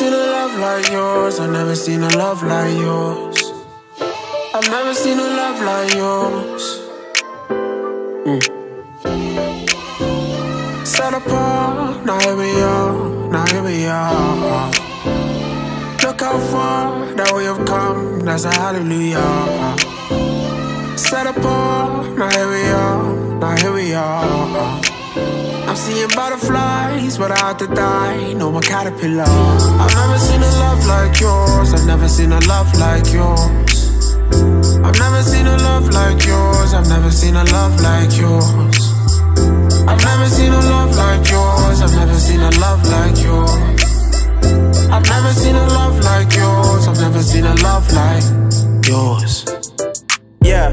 love like yours. I've never seen a love like yours. I've never seen a love like yours. Mm. Set apart, now here we are, now here we are. Look how far that we have come, that's a hallelujah. Set apart, now here we are, now here we are. I'm seeing butterflies but I without to die, no more caterpillar. I've never seen a love like yours, I've never seen a love like yours. I've never seen a love like yours, I've never seen a love like yours. I've never seen a love like yours, I've never seen a love like yours. I've never seen a love like yours, I've never seen a love like yours. Yeah,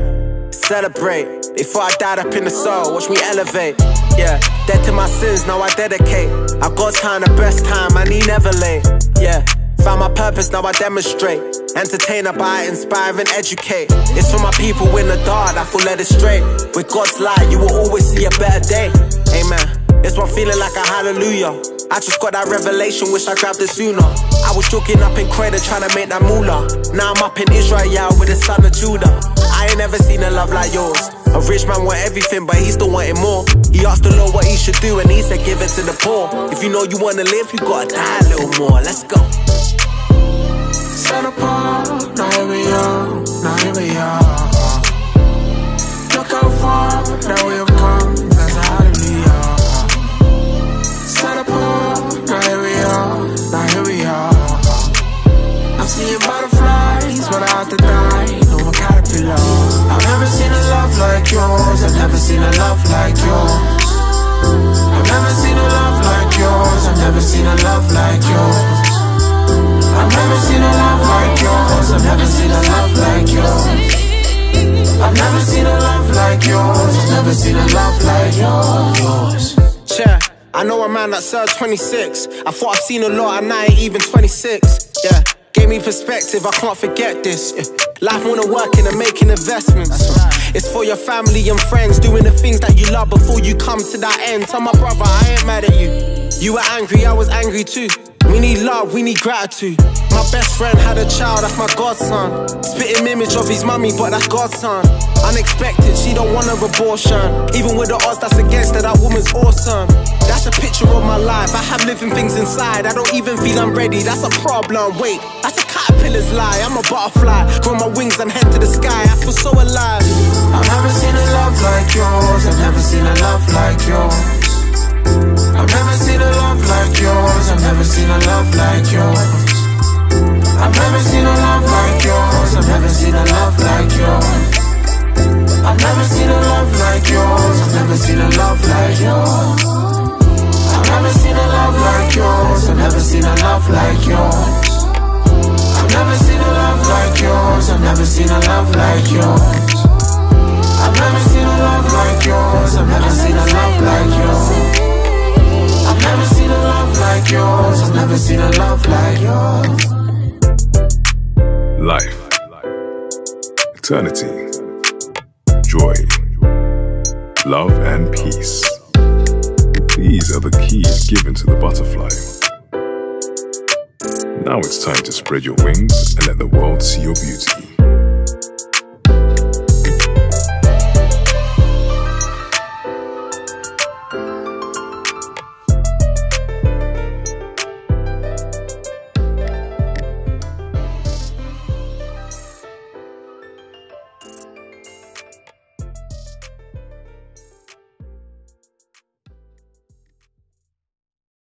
celebrate. Before I died up in the soul, watch me elevate. Yeah, dead to my sins, now I dedicate. I got time, the best time, I need never late. Yeah, found my purpose, now I demonstrate. Entertainer by inspire and educate. It's for my people in the dark, I feel led astray. With God's light, you will always see a better day. Amen. It's one feeling like a hallelujah. I just got that revelation, wish I grabbed it sooner. I was joking up in Croydon trying to make that moolah. Now I'm up in Israel with the son of Judah. Never seen a love like yours. A rich man want everything, but he still wanted more. He asked the Lord what he should do, and he said, Give it to the poor. If you know you wanna live, you gotta die a little more. Let's go. Set apart, now here we are, now here we are. I've never seen a love like yours. I've never seen a love like yours, I've never seen a love like yours. I've never seen a love like yours. I've never seen a love like yours. I've never seen a love like yours. I've never seen a love like yours. Yeah, I know a man that served 26. I thought I've seen a lot and I ain't even 26. Yeah, gave me perspective, I can't forget this. Yeah. Life wanna work and making investments. It's for your family and friends, doing the things that you love before you come to that end. Tell my brother, I ain't mad at you. You were angry, I was angry too. We need love, we need gratitude. My best friend had a child, that's my godson. Spitting image of his mummy, but that's God's son. Unexpected, she don't want an abortion. Even with the odds that's against her, that woman's awesome. That's a picture of my life. I have living things inside. I don't even feel I'm ready. That's a problem. Wait, that's a caterpillar's lie. I'm a butterfly. Grow my wings and head to the sky. I feel so alive. Never seen a love like yours. I've never seen a love like yours. I've never seen a love like yours. I've never seen a love like yours. I've never seen a Life, eternity, joy, love, and peace. These are the keys given to the butterfly. Now it's time to spread your wings and let the world see your beauty.